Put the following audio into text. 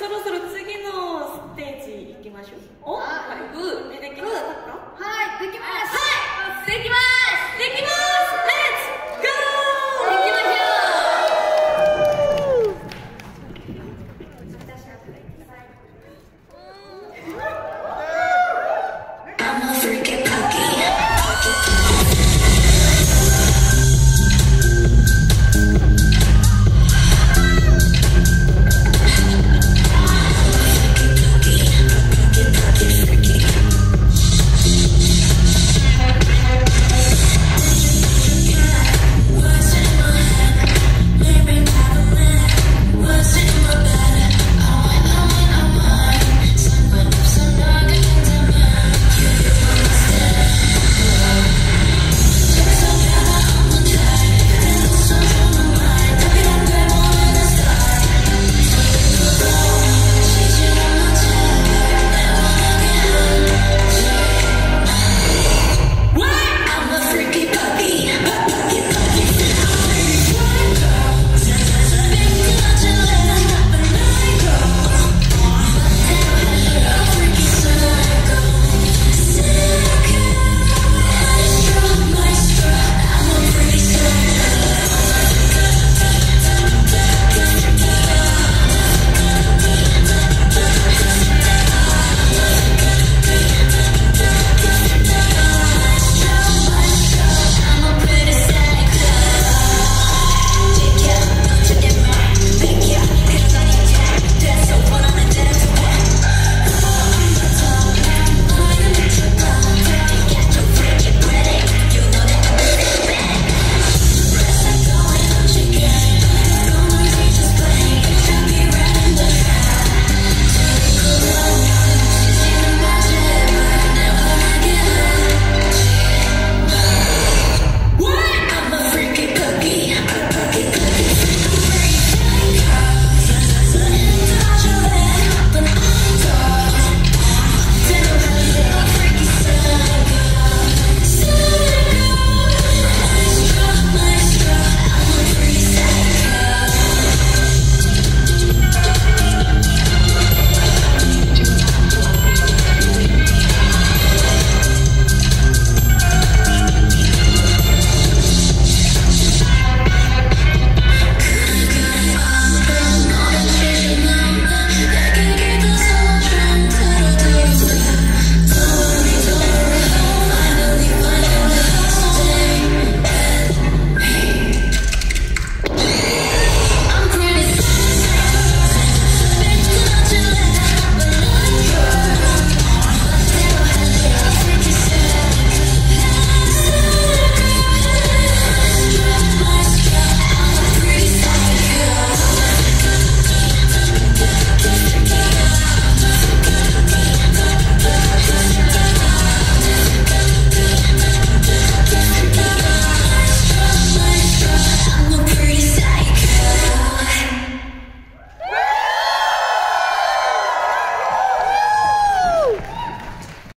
そろそろ次のステージ行きましょう。お？はい。準備できましたかはい。できましたはい。